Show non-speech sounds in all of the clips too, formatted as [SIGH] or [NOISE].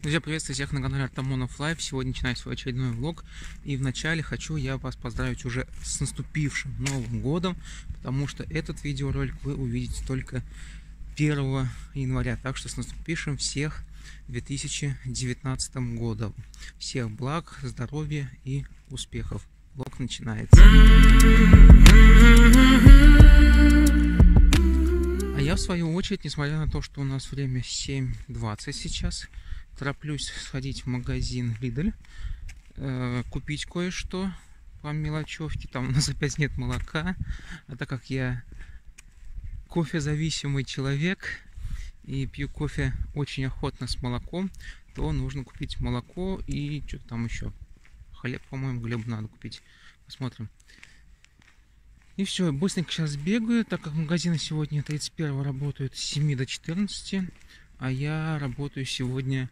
Друзья, приветствую всех на канале Артамонов Лайв. Сегодня начинаю свой очередной влог. И вначале хочу я вас поздравить уже с наступившим Новым Годом, потому что этот видеоролик вы увидите только 1 января. Так что с наступившим всех 2019 годом. Всех благ, здоровья и успехов. Влог начинается. А я в свою очередь, несмотря на то, что у нас время 7.20 сейчас, тороплюсь сходить в магазин Lidl, э, купить кое-что по мелочевке. Там у нас [LAUGHS] опять нет молока. А так как я кофе-зависимый человек и пью кофе очень охотно с молоком, то нужно купить молоко и что-то там еще. Хлеб, по-моему, хлеб надо купить. Посмотрим. И все, быстренько сейчас бегаю, так как магазины сегодня 31 работают с 7 до 14, а я работаю сегодня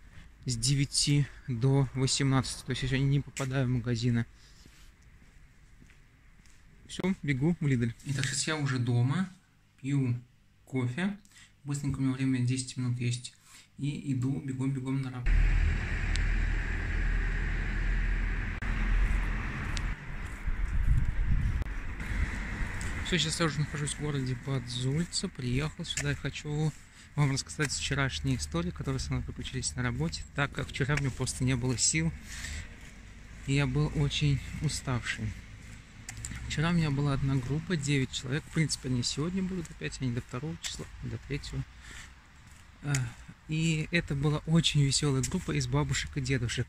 с 9 до 18. То есть я не попадаю в магазины. Все, бегу в Лидель. Итак, сейчас я уже дома, пью кофе. Быстренько у меня время 10 минут есть. И иду бегом-бегом на работу. Все, сейчас я уже нахожусь в городе Бадзульца. Приехал сюда и хочу вам рассказать вчерашние истории, которые со мной приключились на работе, так как вчера мне просто не было сил, и я был очень уставший. Вчера у меня была одна группа, 9 человек, в принципе, они сегодня будут опять, они до второго числа, до третьего. А, и это была очень веселая группа из бабушек и дедушек.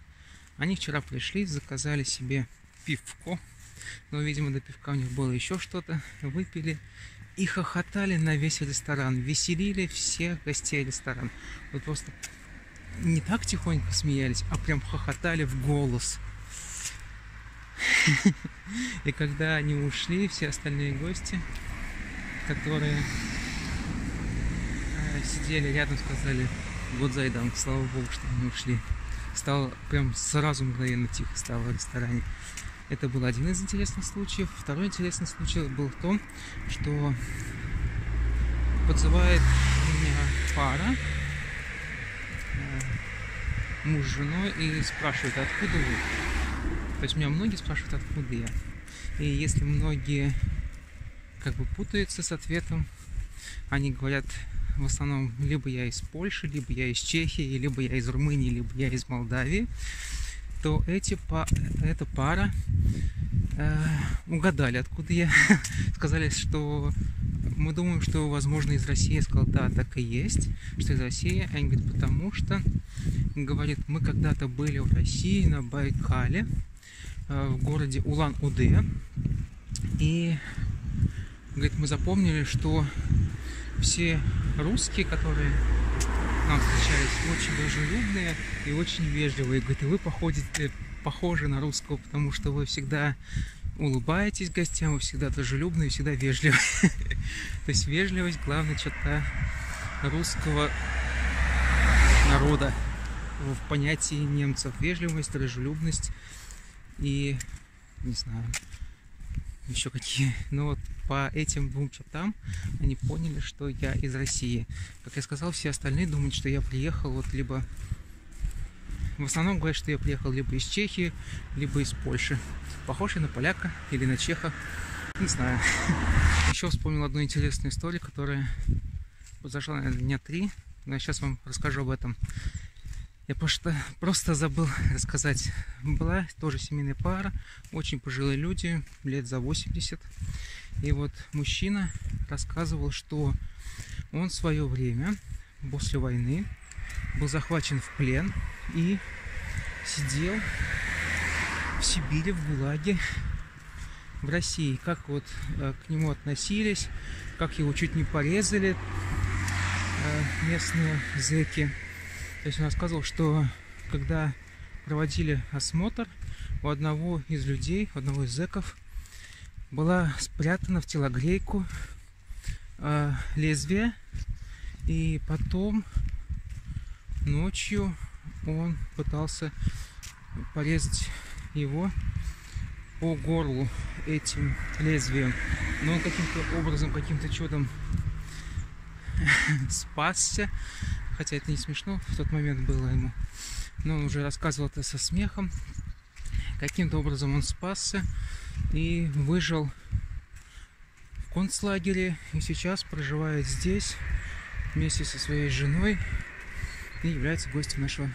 Они вчера пришли, заказали себе пивко, но, видимо, до пивка у них было еще что-то, выпили и хохотали на весь ресторан, веселили всех гостей ресторана. Вот просто не так тихонько смеялись, а прям хохотали в голос. [LAUGHS] И когда они ушли, все остальные гости, которые э, сидели рядом, сказали вот Зайдан, слава богу, что они ушли. Стало прям сразу мгновенно тихо стало в ресторане. Это был один из интересных случаев. Второй интересный случай был в том, что подзывает меня пара, э, муж с женой, и спрашивает, откуда вы? То есть меня многие спрашивают, откуда я. И если многие как бы путаются с ответом, они говорят в основном либо я из Польши, либо я из Чехии, либо я из Румынии, либо я из Молдавии то эти, эта пара э, угадали, откуда я. [LAUGHS] Сказали, что мы думаем, что, возможно, из России. Я сказал, да, так и есть, что из России. Они говорят, потому что, говорит, мы когда-то были в России на Байкале, э, в городе Улан-Удэ. И, говорит, мы запомнили, что все русские, которые нам встречались очень дружелюбные и очень вежливые. Говорит, и вы походите, похожи на русского, потому что вы всегда улыбаетесь гостям, вы всегда дружелюбные, всегда вежливы. [LAUGHS] То есть вежливость главная черта русского народа в понятии немцев. Вежливость, дружелюбность и, не знаю, еще какие. Но вот по этим двум чертам они поняли, что я из России. Как я сказал, все остальные думают, что я приехал вот либо... В основном говорят, что я приехал либо из Чехии, либо из Польши. Похож я на поляка или на чеха. Не знаю. [LAUGHS] Еще вспомнил одну интересную историю, которая произошла, наверное, дня три. Но я сейчас вам расскажу об этом. Я просто, просто забыл рассказать. Была тоже семейная пара, очень пожилые люди, лет за 80. И вот мужчина рассказывал, что он в свое время, после войны, был захвачен в плен и сидел в Сибири, в ГУЛАГе, в России. Как вот э, к нему относились, как его чуть не порезали э, местные зэки. То есть он рассказывал, что когда проводили осмотр, у одного из людей, у одного из зэков была спрятана в телогрейку э, лезвие, и потом ночью он пытался порезать его по горлу этим лезвием. Но он каким-то образом, каким-то чудом [LAUGHS] спасся хотя это не смешно, в тот момент было ему. но он уже рассказывал это со смехом. Каким-то образом он спасся и выжил в концлагере и сейчас проживает здесь вместе со своей женой и является гостем нашего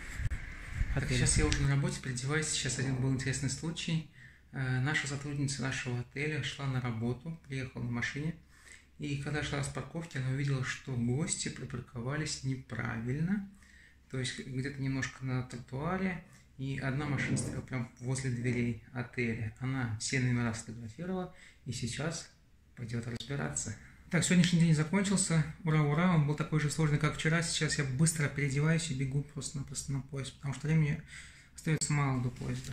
отеля. Сейчас я уже на работе, переодеваюсь. Сейчас один был интересный случай. Э, наша сотрудница нашего отеля шла на работу, приехала на машине. И когда шла с парковки, она увидела, что гости припарковались неправильно. То есть где-то немножко на тротуаре. И одна машина стояла прямо возле дверей отеля. Она все номера сфотографировала и сейчас пойдет разбираться. Так, сегодняшний день закончился. Ура, ура, он был такой же сложный, как вчера. Сейчас я быстро переодеваюсь и бегу просто-напросто на поезд, потому что времени остается мало до поезда.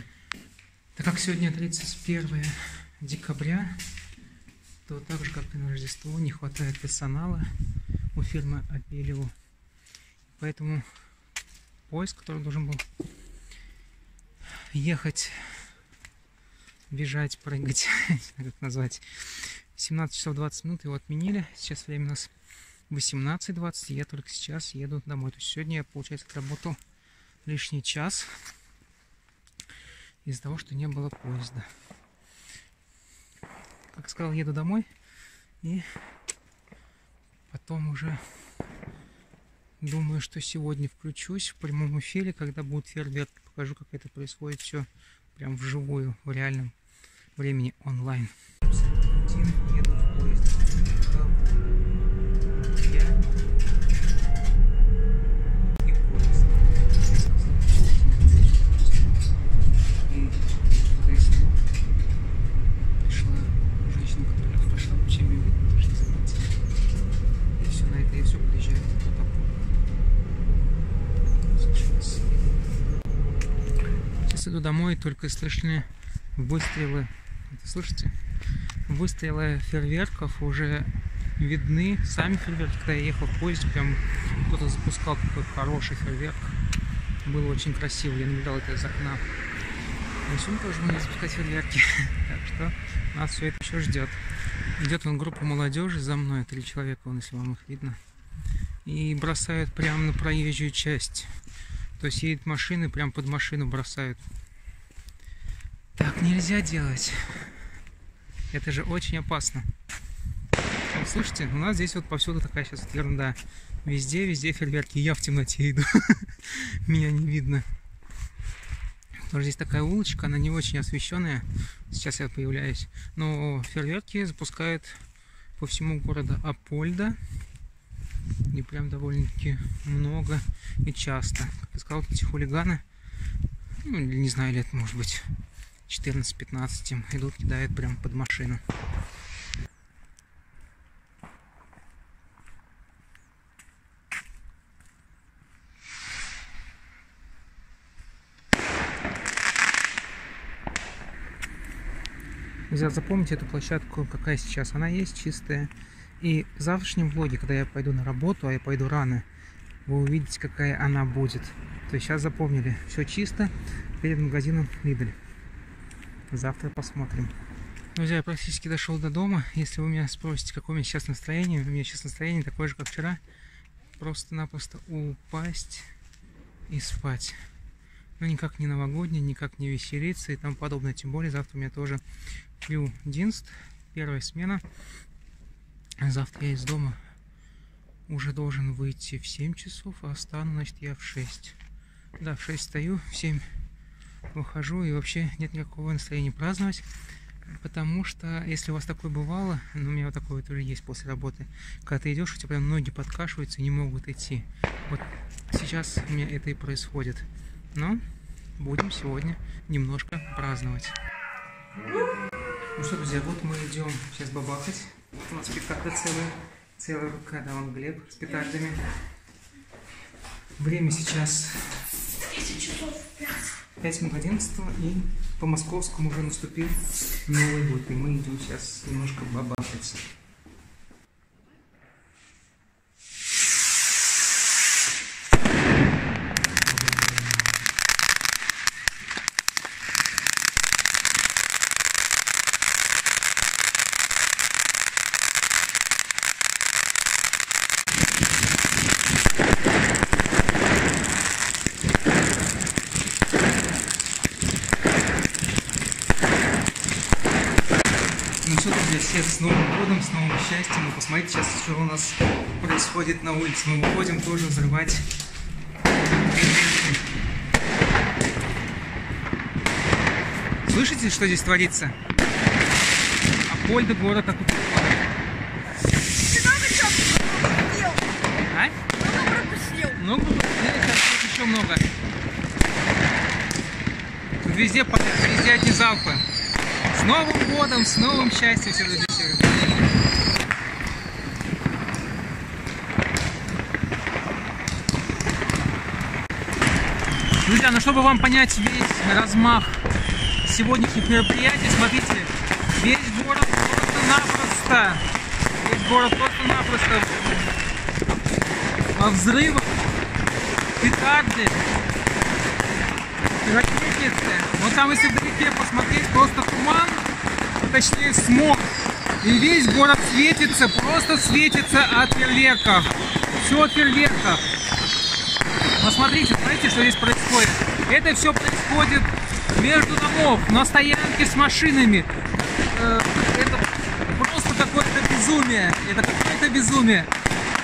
Так как сегодня 31 декабря, то так же, как и на Рождество, не хватает персонала у фирмы Апелио. Поэтому поезд, который должен был ехать, бежать, прыгать, [LAUGHS] как назвать, 17 часов 20 минут его отменили. Сейчас время у нас 18.20, и я только сейчас еду домой. То есть сегодня я, получается, отработал лишний час из-за того, что не было поезда. Как сказал, еду домой и потом уже думаю, что сегодня включусь в прямом эфире, когда будет фейерверк, покажу, как это происходит все прям вживую, в реальном времени онлайн. Иду домой, только слышны выстрелы. Слышите? Выстрелы фейерверков уже видны. Сами фейерверки, когда я ехал в поезде, прям кто-то запускал такой хороший фейерверк. Было очень красиво, я наблюдал это из окна. И сегодня тоже будем запускать фейерверки. [LAUGHS] так что нас все это еще ждет. Идет он группа молодежи за мной, три человека, вон, если вам их видно. И бросают прямо на проезжую часть. То есть едет машины, прям под машину бросают. Так нельзя делать. Это же очень опасно. Вот, слушайте, у нас здесь вот повсюду такая сейчас вот ерунда. Везде, везде фейерверки. Я в темноте иду. [LAUGHS] Меня не видно. Тоже здесь такая улочка, она не очень освещенная. Сейчас я появляюсь. Но фейерверки запускают по всему городу Апольда. И прям довольно-таки много и часто. Как я сказал, эти хулиганы, ну, не знаю, лет, может быть, 14-15 идут, кидают прям под машину. Нельзя запомнить эту площадку, какая сейчас она есть, чистая. И в завтрашнем влоге, когда я пойду на работу, а я пойду рано, вы увидите, какая она будет. То есть сейчас запомнили, все чисто перед магазином Lidl. Завтра посмотрим. Друзья, я практически дошел до дома. Если вы меня спросите, какое у меня сейчас настроение, у меня сейчас настроение такое же, как вчера. Просто-напросто упасть и спать. Но никак не новогоднее, никак не веселиться и тому подобное. Тем более завтра у меня тоже плю динст, первая смена. Завтра я из дома уже должен выйти в 7 часов, а остану, значит, я в 6. Да, в 6 стою, в 7 выхожу и вообще нет никакого настроения праздновать. Потому что, если у вас такое бывало, ну, у меня вот такое тоже есть после работы, когда ты идешь, у тебя прям ноги подкашиваются и не могут идти. Вот сейчас у меня это и происходит. Но будем сегодня немножко праздновать. Ну что, друзья, вот мы идем сейчас бабахать. У нас петарда целая, целая рука, да, он Глеб с петардами. Время сейчас 10 часов 5. 5 минут 11 и по московскому уже наступил Новый год. И мы идем сейчас немножко бабахать. Всех с Новым годом, с новым счастьем. И посмотрите сейчас, что у нас происходит на улице. Мы выходим тоже взрывать Слышите, что здесь творится? Апольда город оккупирован. Пропустил? А? Много пропустил. Много пропустили, сейчас еще много. Везде везде одни залпы. Новым годом, с новым счастьем, все друзья. Ну чтобы вам понять весь размах сегодняшних мероприятий, смотрите, весь город просто-напросто, весь город просто-напросто во взрывах, петарды, ракетницы. Вот там, если вдалеке посмотреть, просто туман, точнее смог. И весь город светится, просто светится от фейерверков. Все от фейерверков. Посмотрите, смотрите, что здесь происходит. Это все происходит между домов, на стоянке с машинами. Э, Это просто какое-то безумие. Это какое-то безумие.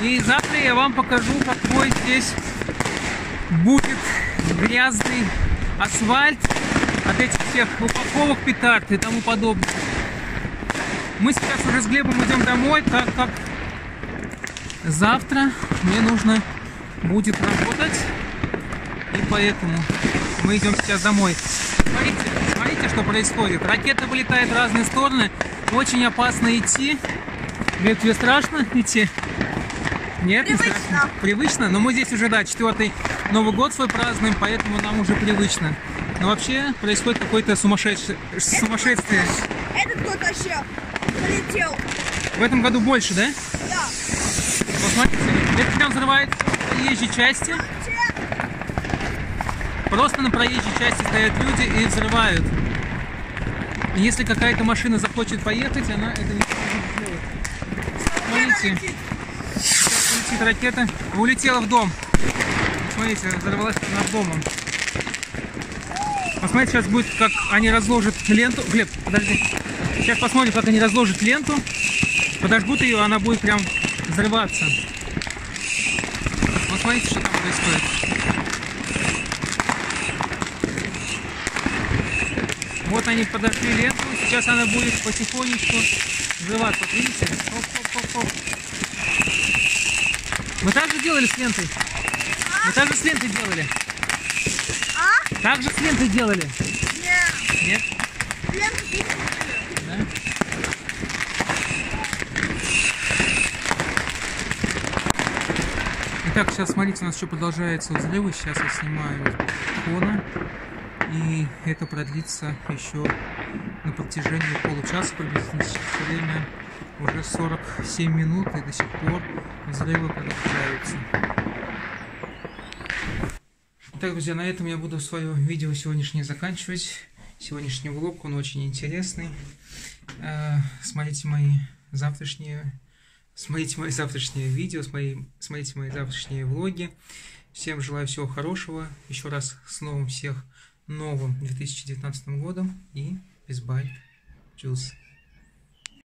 И завтра я вам покажу, какой здесь будет грязный асфальт от этих всех упаковок петард и тому подобное. Мы сейчас уже с Глебом идем домой, так как завтра мне нужно будет работать. И поэтому мы идем сейчас домой. Смотрите, смотрите, что происходит. Ракета вылетает в разные стороны. Очень опасно идти. Глеб, тебе страшно идти? Нет, не Привычно. страшно. Привычно? Но мы здесь уже, да, четвертый Новый год свой празднуем, поэтому нам уже привычно. Но вообще происходит какое-то сумасшедшее, сумасшествие. Этот кто вообще полетел. В этом году больше, да? Да. Посмотрите, это прям взрывает проезжей части. Просто на проезжей части стоят люди и взрывают. Если какая-то машина захочет поехать, она это не сможет сделать. Смотрите, сейчас летит ракета, улетела в дом. Смотрите, взорвалась над домом. Посмотрите, сейчас будет, как они разложат ленту. Глеб, подожди. Сейчас посмотрим, как они разложат ленту. Подожгут ее, она будет прям взрываться. Вот смотрите, что там происходит. Вот они подожгли ленту, сейчас она будет потихонечку взрываться. Вот видите? Хоп-хоп-хоп-хоп. Мы так же делали с лентой. Мы так же с лентой делали. Так же с лентой делали. Нет. Нет? Пустили. Да? Итак, сейчас смотрите, у нас еще продолжаются взрывы. Сейчас я снимаю балкона. И это продлится еще на протяжении получаса приблизительно. Сейчас время уже 47 минут и до сих пор взрывы продолжаются. Итак, друзья, на этом я буду свое видео сегодняшнее заканчивать. Сегодняшний влог, он очень интересный. Э, Смотрите мои завтрашние, смотрите мои завтрашние видео, смотри- смотрите мои завтрашние влоги. Всем желаю всего хорошего. Еще раз с новым всех новым 2019 годом и без бай. Чус.